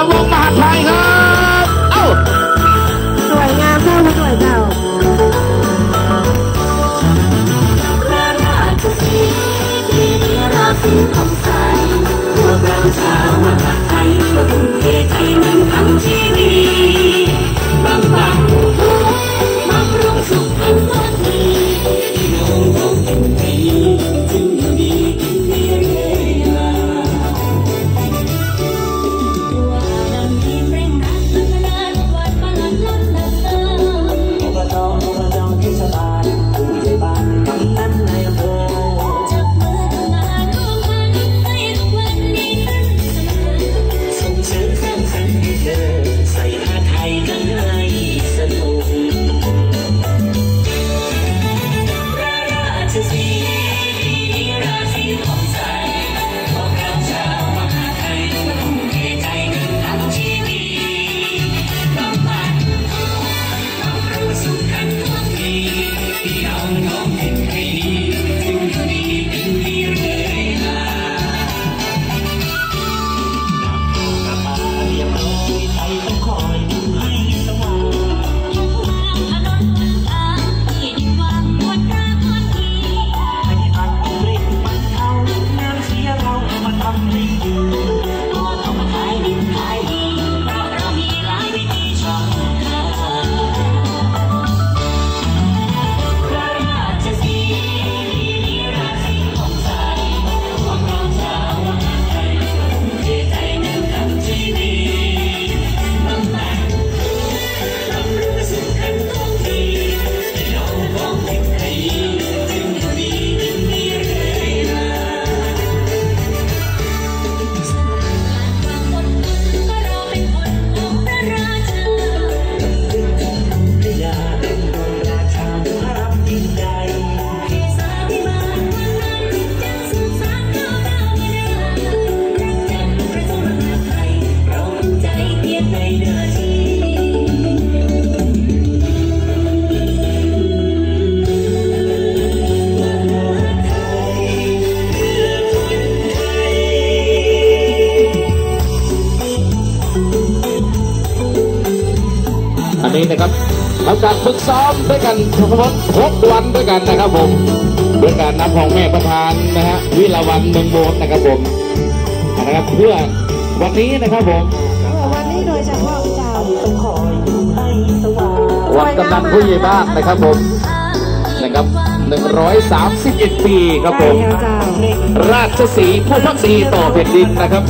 แล้ววงมหาไทยครับ เอ้า สวยงามเท่าไม่สวยเท่าราชสีที่ราศีของ อันนี้นะครับทำการฝึกซ้อมด้วยกันทั้งหมดหกวันด้วยกันนะครับผมด้วยการนับของแม่ประธานนะฮะวิลาวันเมืองโบนนะครับผมนะครับเพื่อวันนี้นะครับผมวันนี้โดยเฉพาะจ้าต้องขอสว่างวันกำนันผู้ใหญ่บ้านนะครับผมนะครับ131 ปีครับผม ราชสีผู้พักดีต่อแผ่นดินนะครับ